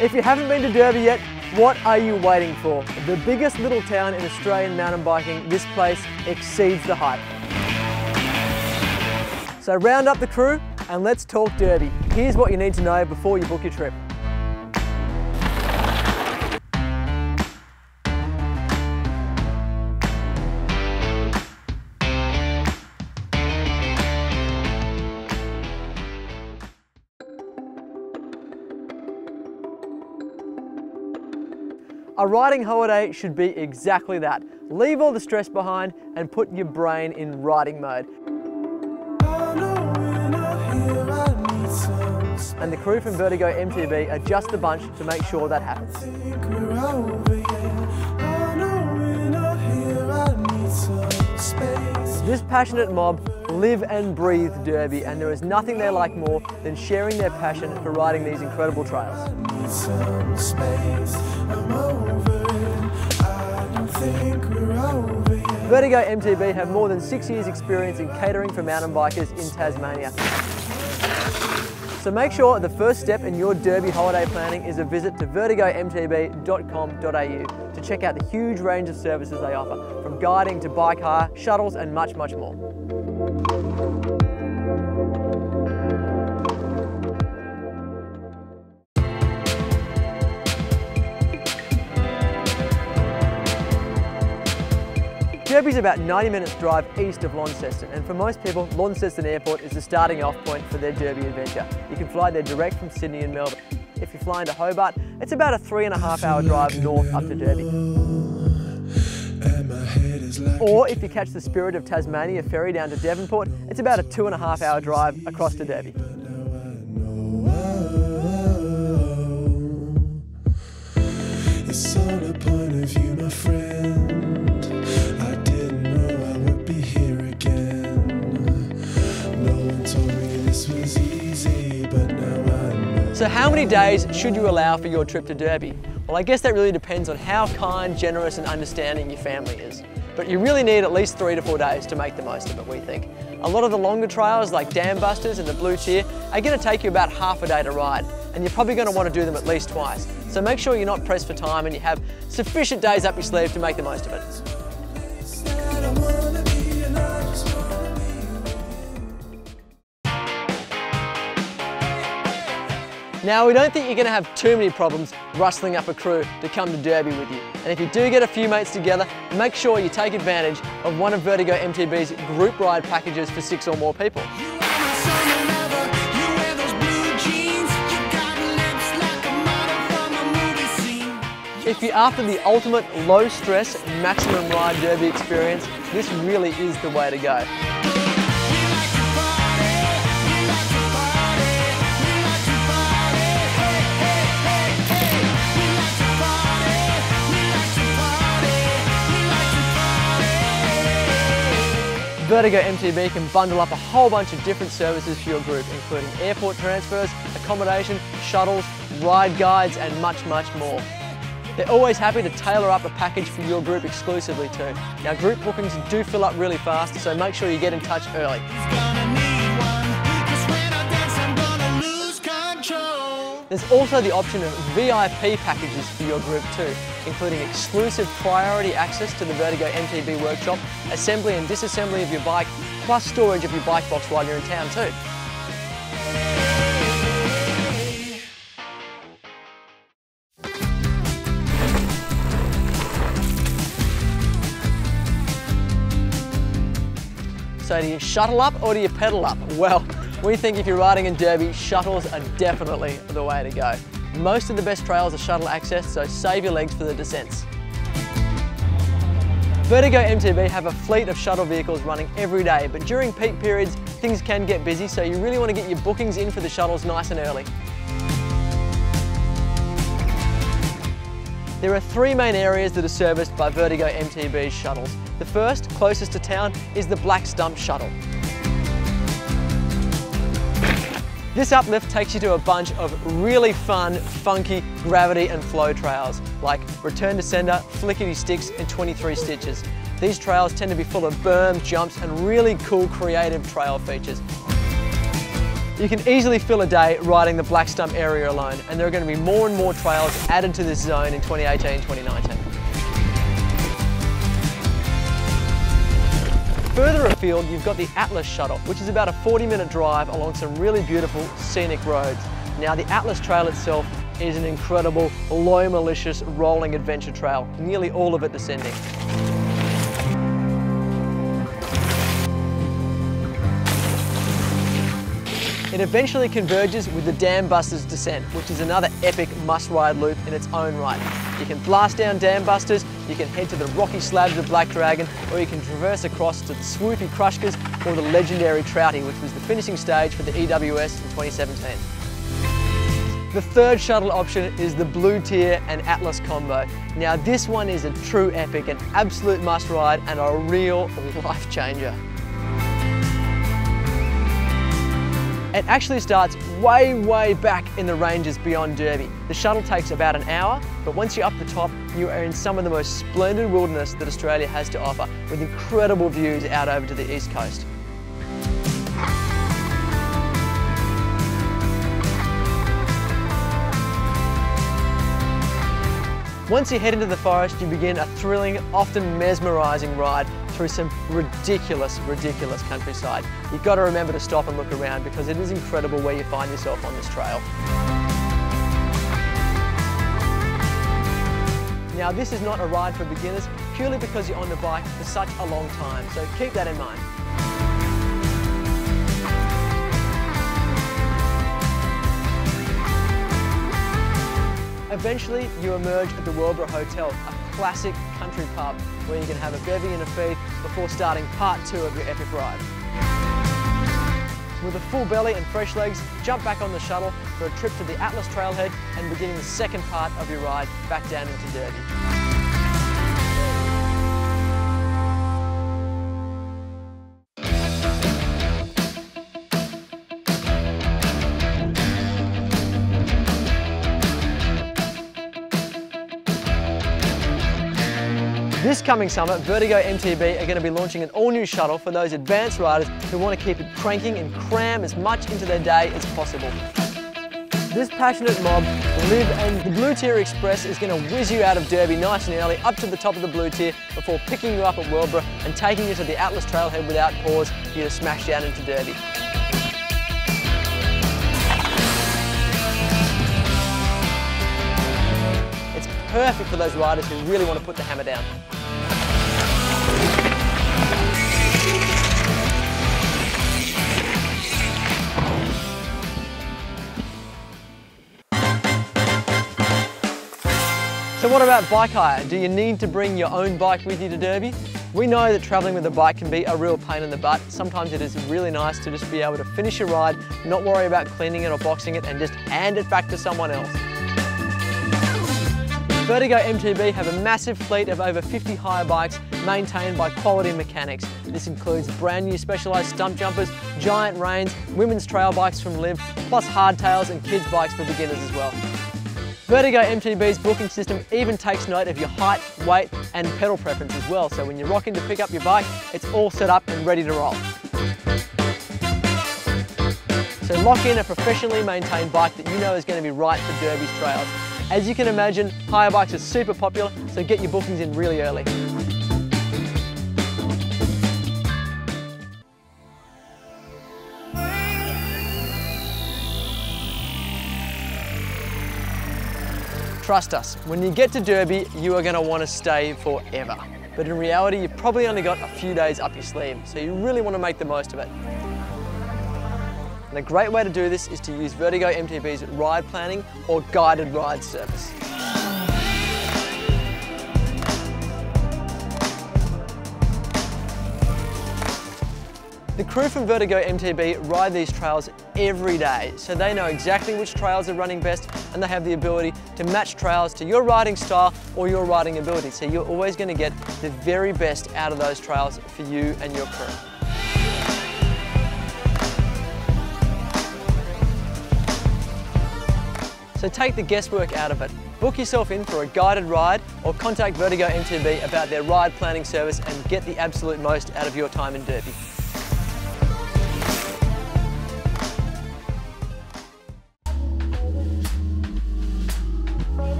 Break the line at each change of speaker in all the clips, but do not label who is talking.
If you haven't been to Derby yet, what are you waiting for? The biggest little town in Australian mountain biking, this place exceeds the hype. So round up the crew and let's talk Derby. Here's what you need to know before you book your trip. A riding holiday should be exactly that. Leave all the stress behind and put your brain in riding mode. And the crew from Vertigo MTB are just a bunch to make sure that happens. This passionate mob live and breathe Derby and there is nothing they like more than sharing their passion for riding these incredible trails. Vertigo MTB have more than six years experience in catering for mountain bikers in Tasmania. So make sure the first step in your Derby holiday planning is a visit to vertigomtb.com.au to check out the huge range of services they offer, from guiding to bike hire, shuttles and much, much more. Derby's about 90 minutes drive east of Launceston and for most people Launceston Airport is the starting off point for their Derby adventure. You can fly there direct from Sydney and Melbourne. If you're flying to Hobart, it's about a three and a half hour drive north up to Derby. Or if you catch the Spirit of Tasmania ferry down to Devonport, it's about a two and a half hour drive across to Derby. It's all a point of view, my friend. So how many days should you allow for your trip to Derby? Well, I guess that really depends on how kind, generous and understanding your family is. But you really need at least three to four days to make the most of it, we think. A lot of the longer trails like Dam Busters and the Blue Tier are going to take you about half a day to ride and you're probably going to want to do them at least twice. So make sure you're not pressed for time and you have sufficient days up your sleeve to make the most of it. Now, we don't think you're going to have too many problems rustling up a crew to come to Derby with you. And if you do get a few mates together, make sure you take advantage of one of Vertigo MTB's group ride packages for six or more people. If you're after the ultimate low stress, maximum ride derby experience, this really is the way to go. Vertigo MTB can bundle up a whole bunch of different services for your group, including airport transfers, accommodation, shuttles, ride guides, and much, much more. They're always happy to tailor up a package for your group exclusively too. Now group bookings do fill up really fast, so make sure you get in touch early. There's also the option of VIP packages for your group too, including exclusive priority access to the Vertigo MTB workshop, assembly and disassembly of your bike, plus storage of your bike box while you're in town too. So do you shuttle up or do you pedal up? Well, we think if you're riding in Derby, shuttles are definitely the way to go. Most of the best trails are shuttle access, so save your legs for the descents. Vertigo MTB have a fleet of shuttle vehicles running every day, but during peak periods, things can get busy, so you really want to get your bookings in for the shuttles nice and early. There are three main areas that are serviced by Vertigo MTB's shuttles. The first, closest to town, is the Black Stump Shuttle. This uplift takes you to a bunch of really fun, funky gravity and flow trails, like Return to Sender, Flickety Sticks and 23 Stitches. These trails tend to be full of berms, jumps and really cool creative trail features. You can easily fill a day riding the Black Stump area alone, and there are going to be more and more trails added to this zone in 2018-2019. Further afield, you've got the Atlas Shuttle, which is about a 40 minute drive along some really beautiful scenic roads. Now the Atlas Trail itself is an incredible, low malicious, rolling adventure trail, nearly all of it descending. It eventually converges with the Dam Busters descent, which is another epic must-ride loop in its own right. You can blast down Dam Busters, you can head to the rocky slabs of Black Dragon, or you can traverse across to the swoopy Krushkas or the legendary Trouty, which was the finishing stage for the EWS in 2017. The third shuttle option is the Blue Tier and Atlas combo. Now this one is a true epic, an absolute must ride and a real life changer. It actually starts way, way back in the ranges beyond Derby. The shuttle takes about an hour, but once you're up the top, you are in some of the most splendid wilderness that Australia has to offer, with incredible views out over to the east coast. Once you head into the forest, you begin a thrilling, often mesmerising ride through some ridiculous, ridiculous countryside. You've got to remember to stop and look around because it is incredible where you find yourself on this trail. Now this is not a ride for beginners purely because you're on the bike for such a long time, so keep that in mind. Eventually, you emerge at the Weldborough Hotel, a classic country pub where you can have a bevy and a feed before starting part two of your epic ride. With a full belly and fresh legs, jump back on the shuttle for a trip to the Atlas Trailhead and beginning the second part of your ride back down into Derby. Coming summer, Vertigo MTB are going to be launching an all-new shuttle for those advanced riders who want to keep it cranking and cram as much into their day as possible. This passionate mob live and the Blue Tier Express is going to whiz you out of Derby nice and early up to the top of the Blue Tier before picking you up at Weldborough and taking you to the Atlas Trailhead without pause for you to smash down into Derby. It's perfect for those riders who really want to put the hammer down. So what about bike hire? Do you need to bring your own bike with you to Derby? We know that travelling with a bike can be a real pain in the butt. Sometimes it is really nice to just be able to finish your ride, not worry about cleaning it or boxing it and just hand it back to someone else. Vertigo MTB have a massive fleet of over 50 hire bikes maintained by quality mechanics. This includes brand new Specialized stump jumpers, giant Reigns, women's trail bikes from Liv, plus hardtails and kids bikes for beginners as well. Vertigo MTB's booking system even takes note of your height, weight and pedal preference as well, so when you're rocking to pick up your bike, it's all set up and ready to roll. So lock in a professionally maintained bike that you know is going to be right for Derby's trails. As you can imagine, hire bikes are super popular, so get your bookings in really early. Trust us, when you get to Derby, you are going to want to stay forever. But in reality, you've probably only got a few days up your sleeve, so you really want to make the most of it. And a great way to do this is to use Vertigo MTB's ride planning or guided ride service. The crew from Vertigo MTB ride these trails every day, so they know exactly which trails are running best and they have the ability to match trails to your riding style or your riding ability. So you're always going to get the very best out of those trails for you and your crew. So take the guesswork out of it. Book yourself in for a guided ride or contact Vertigo MTB about their ride planning service and get the absolute most out of your time in Derby.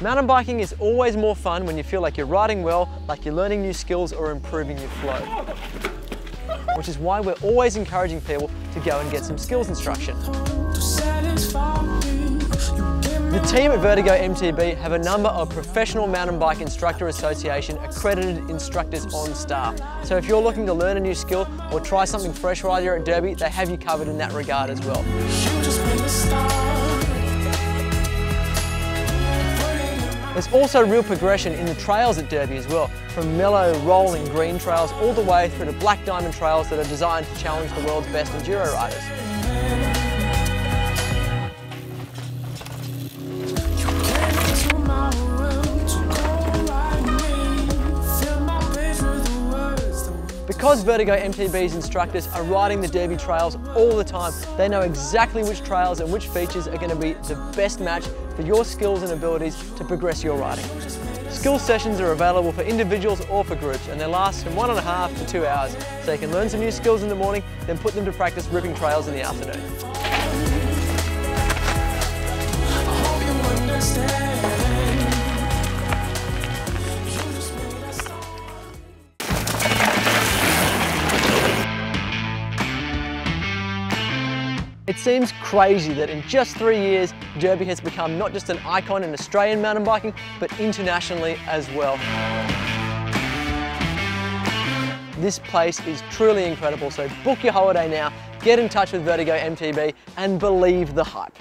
Mountain biking is always more fun when you feel like you're riding well, like you're learning new skills or improving your flow. Which is why we're always encouraging people to go and get some skills instruction. The team at Vertigo MTB have a number of Professional Mountain Bike Instructor Association accredited instructors on staff. So if you're looking to learn a new skill or try something fresh while you're at Derby, they have you covered in that regard as well. There's also real progression in the trails at Derby as well, from mellow, rolling green trails all the way through to black diamond trails that are designed to challenge the world's best enduro riders. Because Vertigo MTB's instructors are riding the Derby trails all the time, they know exactly which trails and which features are going to be the best match for your skills and abilities to progress your riding. Skill sessions are available for individuals or for groups and they last from one and a half to two hours so you can learn some new skills in the morning then put them to practice ripping trails in the afternoon. Seems crazy that in just three years, Derby has become not just an icon in Australian mountain biking, but internationally as well. This place is truly incredible, so book your holiday now, get in touch with Vertigo MTB and believe the hype.